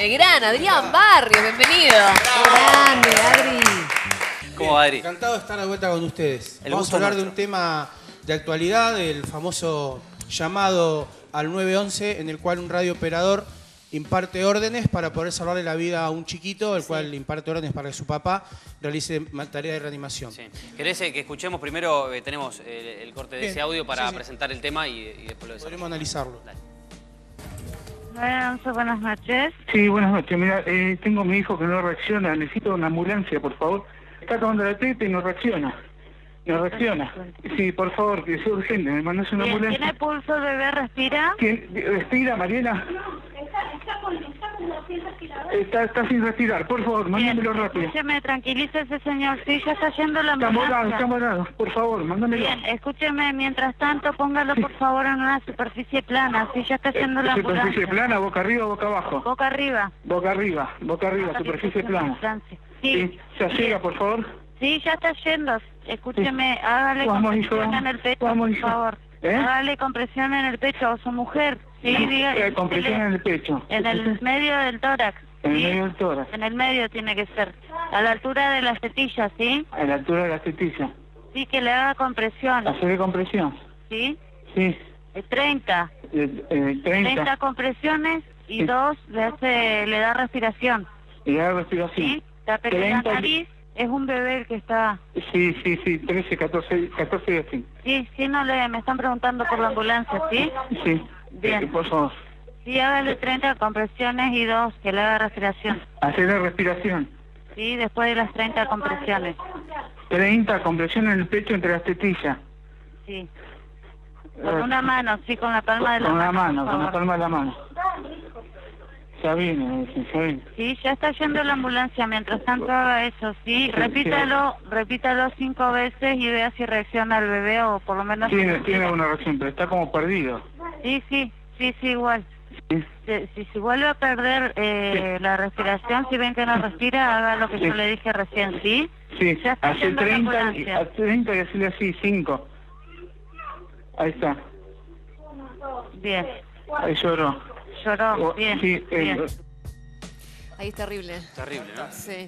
El gran Adrián Barrio, bienvenido. Grande, Adri. ¿Cómo va, Adri? Encantado de estar de vuelta con ustedes. El Vamos a hablar de un tema de actualidad, el famoso llamado al 911, en el cual un radiooperador imparte órdenes para poder salvarle la vida a un chiquito, el cual imparte órdenes para que su papá realice tarea de reanimación. Sí. ¿Querés eh, que escuchemos primero? eh, tenemos eh, el corte de Bien, ese audio para sí, sí. presentar el tema y, y después lo Podremos desarrollamos. analizarlo. Dale. 911, buenas noches. Sí, buenas noches. Mira, eh, tengo a mi hijo que no reacciona. Necesito una ambulancia, por favor. Está tomando la teta y no reacciona. No reacciona. Sí, por favor, que es urgente. Me mandas una Bien, ambulancia. ¿Tiene pulso bebé? ¿Respira? ¿Quién- ¿Respira, Mariela? Está, está sin respirar. Por favor, mándamelo Bien, rápido. escúcheme, tranquilícese, señor. Sí, ya está yendo la ambulancia. está morado. Por favor, mándamelo. Bien, escúcheme, mientras tanto, póngalo por favor en una superficie plana. Sí, ya está yendo la Eh, superficie ambulancia. plana, boca arriba, boca abajo. Boca arriba. Boca arriba, boca arriba, superficie plana. Ambulancia. Sí, Sí, ya llega, por favor. sí, ya está yendo. Escúcheme, hágale Vamos, hijo, compresión vamos. en el pecho, Vamos, por hijo. favor. ¿Eh? Hágale compresión en el pecho a su mujer. Sí, diga. Eh, compresión en el pecho. En el medio del tórax. En el medio del tórax. En el medio tiene que ser. A la altura de las tetillas, ¿sí? A la altura de la tetilla. Sí, que le haga compresión. Hacer compresión. ¿Sí? Sí. Eh, 30. Eh, eh, 30. 30 compresiones y Sí. dos le, hace, le da respiración. Y la respiración. ¿Sí? La 30. nariz. Es un bebé el que está... Sí, sí, sí. 13, 14, 14 y así. Sí, sí, no le... Me están preguntando por la ambulancia, ¿sí? Sí. Bien. Eh, por favor. Sí, hágale 30 compresiones y dos que le haga respiración. Hacer la respiración. ¿Sí? Después de las 30 compresiones. 30, compresión en el pecho entre las tetillas. Sí. Con una mano, sí, con la palma de la Con la mano. mano, por con la palma de la mano. Ya viene. Sí, ya está yendo la ambulancia. Mientras tanto haga eso, sí. Repítalo, repítalo cinco veces y vea si reacciona el bebé o por lo menos... Tiene, tiene alguna reacción, pero está como perdido. Sí, sí, sí, sí, igual. Sí. Si, si se vuelve a perder eh, la respiración, si ven que no respira, haga lo que yo le dije recién, ¿sí? Sí, Ya está hace yendo la 30, y, a 30 y hacerle así, 5. Ahí está, Bien. ahí lloró. Lloró, O- bien, sí, eh, bien. Ahí es terrible. Terrible, ¿no? Sí.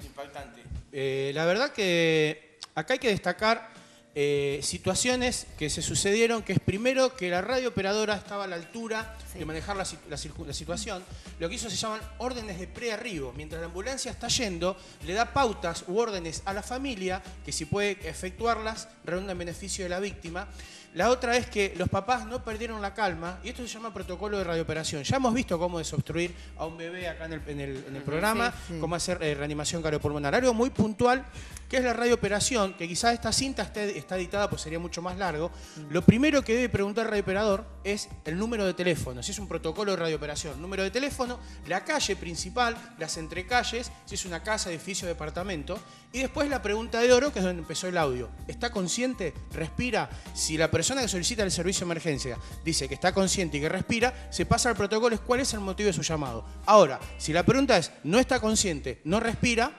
Eh, la verdad que acá hay que destacar eh, situaciones que se sucedieron, que es primero que la radio operadora estaba a la altura Sí. de manejar la, situación. Lo que hizo se llaman órdenes de pre-arribo. Mientras la ambulancia está yendo, le da pautas u órdenes a la familia que si puede efectuarlas, redunda en beneficio de la víctima. La otra es que los papás no perdieron la calma y esto se llama protocolo de radiooperación. Ya hemos visto cómo desobstruir a un bebé acá en el, en el- en el programa, Sí, sí. cómo hacer eh, reanimación cardiopulmonar. Algo muy puntual, que es la radiooperación, que quizás esta cinta esté, está editada, pues sería mucho más largo. Lo primero que debe preguntar el radiooperador es el número de teléfono, si es un protocolo de radiooperación. Número de teléfono, la calle principal, las entrecalles, si es una casa, edificio, departamento. Y después la pregunta de oro, que es donde empezó el audio. ¿Está consciente? ¿Respira? Si la persona que solicita el servicio de emergencia dice que está consciente y que respira, se pasa al protocolo, es cuál es el motivo de su llamado. Ahora, si la pregunta es no está consciente, no respira,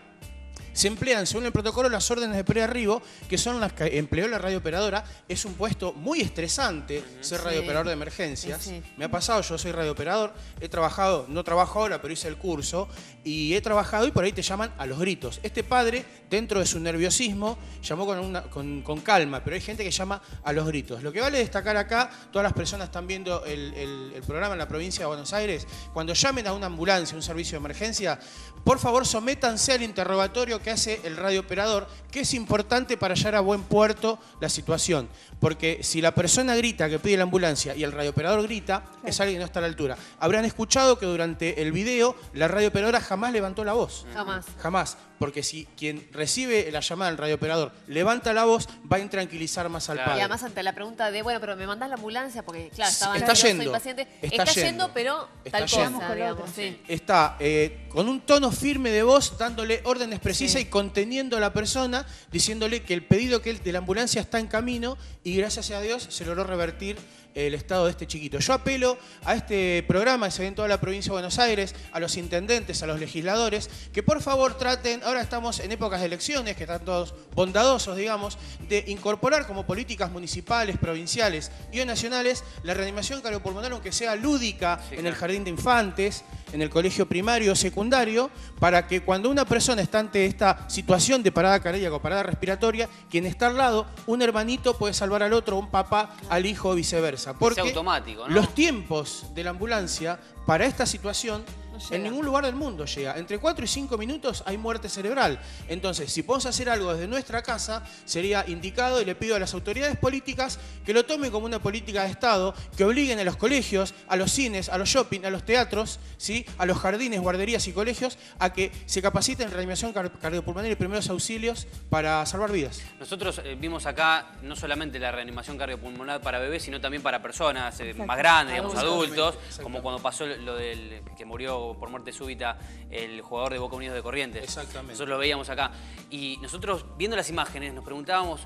se emplean, según el protocolo, las órdenes de prearribo, que son las que empleó la radiooperadora. Es un puesto muy estresante ser radiooperador de emergencias. Me ha pasado, yo soy radiooperador, he trabajado, no trabajo ahora, pero hice el curso, y he trabajado y por ahí te llaman a los gritos. Este padre, dentro de su nerviosismo, llamó con, una- con- con calma, pero hay gente que llama a los gritos. Lo que vale destacar acá, todas las personas están viendo el, el- el programa en la provincia de Buenos Aires, cuando llamen a una ambulancia, un servicio de emergencia, por favor sométanse al interrogatorio que hace el radiooperador, que es importante para hallar a buen puerto la situación. Porque si la persona grita que pide la ambulancia y el radiooperador grita, es alguien que no está a la altura. Habrán escuchado que durante el video la radiooperadora jamás levantó la voz. Jamás. Jamás. Porque si quien recibe la llamada del radiooperador levanta la voz, va a intranquilizar más al Claro. padre. Y además ante la pregunta de, bueno, pero me mandás la ambulancia porque, claro, estaba Está nervioso, yendo, impaciente. está Está, yendo, yendo, pero está tal yendo. cosa, digamos. Sí. está eh, con un tono firme de voz, dándole órdenes precisas Y conteniendo a la persona, diciéndole que el pedido que de la ambulancia está en camino y gracias a Dios se logró revertir el estado de este chiquito. Yo apelo a este programa, se ve en toda la provincia de Buenos Aires, a los intendentes, a los legisladores, que por favor traten, ahora estamos en épocas de elecciones, que están todos bondadosos, digamos, de incorporar como políticas municipales, provinciales y o nacionales la reanimación cardiopulmonar, aunque sea lúdica, Sí, en el jardín de infantes, en el colegio primario o secundario, para que cuando una persona está ante esta situación de parada cardíaca o parada respiratoria, quien está al lado, un hermanito puede salvar al otro, un papá al hijo o viceversa. Porque automático, ¿no? los tiempos de la ambulancia para esta situación No en ningún lugar del mundo llega. Entre 4 y 5 minutos hay muerte cerebral. Entonces, si podemos hacer algo desde nuestra casa, sería indicado y le pido a las autoridades políticas que lo tomen como una política de Estado, que obliguen a los colegios, a los cines, a los shopping, a los teatros, ¿sí? a los jardines, guarderías y colegios, a que se capaciten en reanimación car- cardiopulmonar y primeros auxilios para salvar vidas. Nosotros eh, vimos acá no solamente la reanimación cardiopulmonar para bebés, sino también para personas eh, más grandes, digamos, Adultos. como cuando pasó lo del que murió por muerte súbita el jugador de Boca Unidos de Corrientes. Exactamente. Nosotros lo veíamos acá. Y nosotros, viendo las imágenes, nos preguntábamos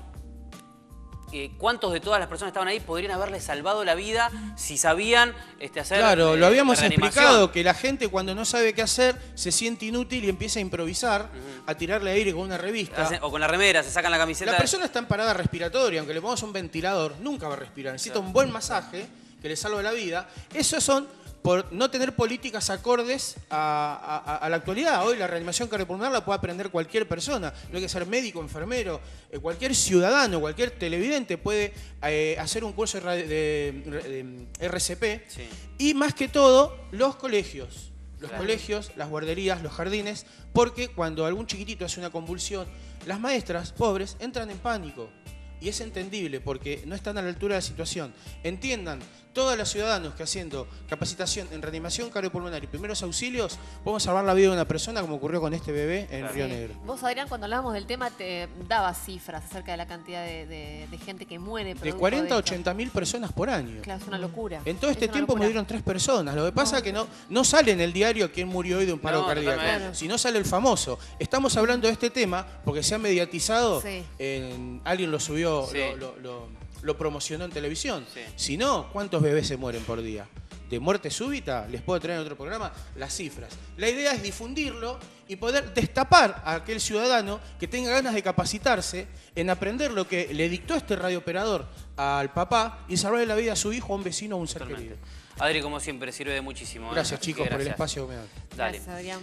eh, cuántos de todas las personas que estaban ahí podrían haberle salvado la vida si sabían este, hacer Claro, eh, lo habíamos la reanimación. explicado, que la gente cuando no sabe qué hacer se siente inútil y empieza a improvisar, a tirarle aire con una revista. Hacen- O con la remera, se sacan la camiseta. La persona está en parada respiratoria, aunque le pongamos un ventilador, nunca va a respirar. Necesita un buen masaje que le salve la vida. Esos son por no tener políticas acordes a, a- a la actualidad. Hoy la reanimación cardiopulmonar la puede aprender cualquier persona. No hay que ser médico, enfermero, eh, cualquier ciudadano, cualquier televidente puede eh, hacer un curso de, de- de- de RCP. Sí. Y más que todo, los colegios. Los Claro. colegios, las guarderías, los jardines, porque cuando algún chiquitito hace una convulsión, las maestras, pobres, entran en pánico. Y es entendible porque no están a la altura de la situación. Entiendan, todos los ciudadanos que haciendo capacitación en reanimación cardiopulmonar y primeros auxilios, podemos salvar la vida de una persona como ocurrió con este bebé en Claro. Río Sí. Negro. Vos, Adrián, cuando hablábamos del tema, te dabas cifras acerca de la cantidad de, de- de gente que muere. De producto 40 a esto. 80 mil personas por año. Claro, es una locura. En todo este Es tiempo locura. murieron tres personas. Lo que pasa es que no, no sale en el diario quién murió hoy de un paro No, cardíaco, totalmente. sino sale el famoso. Estamos hablando de este tema porque se ha mediatizado, Sí. en- alguien lo subió, Sí. lo, lo- lo- lo promocionó en televisión. Sí. Si no, ¿cuántos bebés se mueren por día? De muerte súbita, les puedo traer en otro programa las cifras. La idea es difundirlo y poder destapar a aquel ciudadano que tenga ganas de capacitarse en aprender lo que le dictó este radiooperador al papá y salvarle la vida a su hijo, a un vecino o a un ser Totalmente. querido. Adri, como siempre, sirve de muchísimo. ¿eh? Gracias chicos por el espacio que me dan. Dale. Gracias, Adrián.